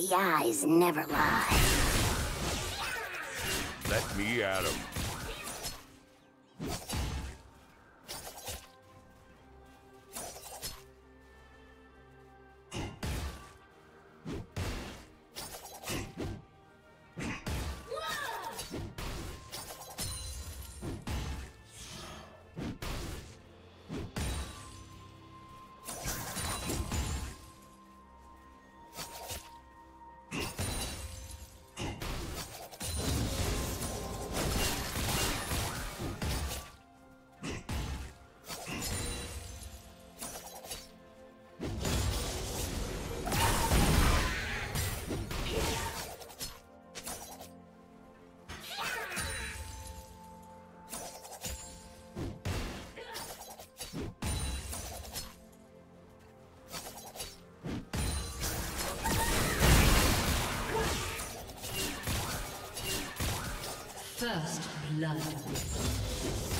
The eyes never lie. Let me at him. Blood.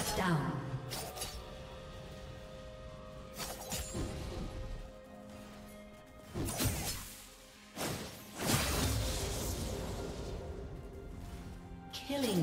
Shut down. Killing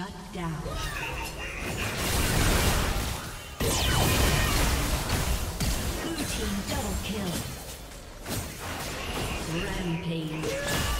Shut down. Blue team double kill. Rampage.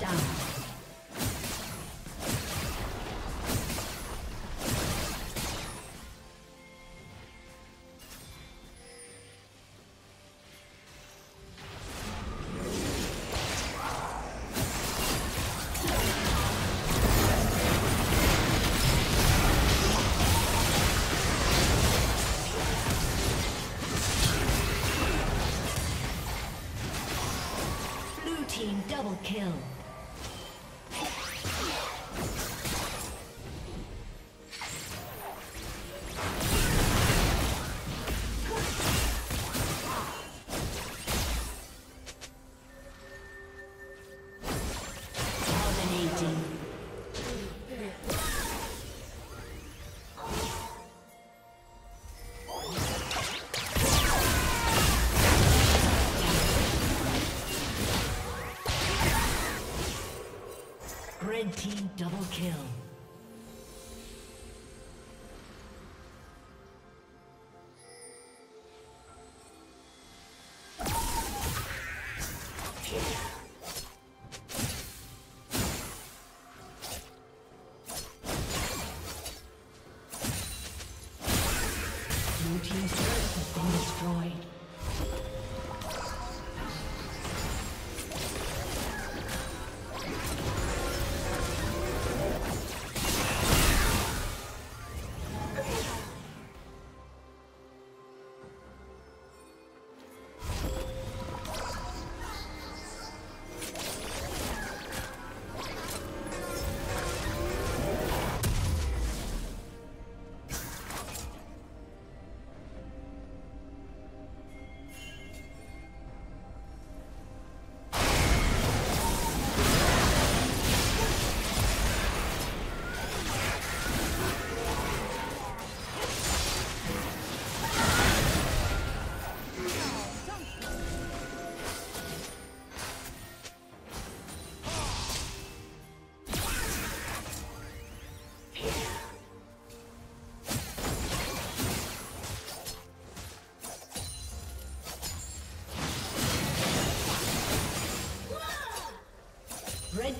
Down. Double kill.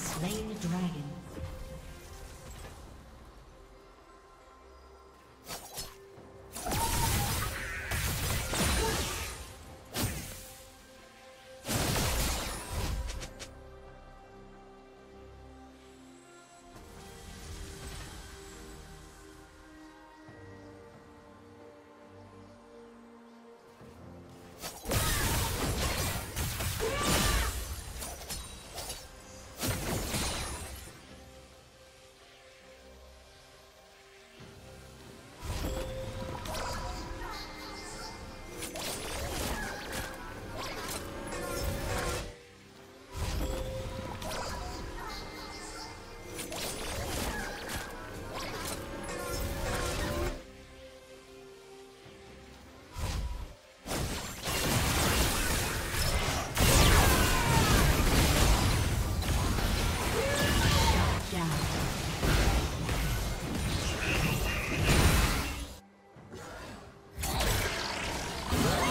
Slain the dragon. Yeah.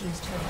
Team's turret